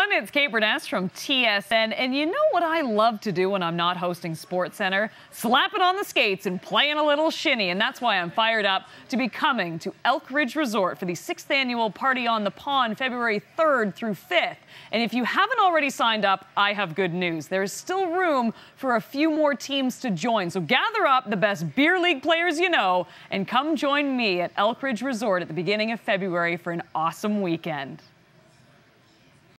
everyone. It's Kate Beirness from TSN. And you know what I love to do when I'm not hosting SportsCentre? Slapping on the skates and playing a little shinny. And that's why I'm fired up to be coming to Elk Ridge Resort for the sixth annual Party on the Pond, February 3rd through 5th. And if you haven't already signed up, I have good news. There is still room for a few more teams to join. So gather up the best beer league players you know and come join me at Elk Ridge Resort at the beginning of February for an awesome weekend.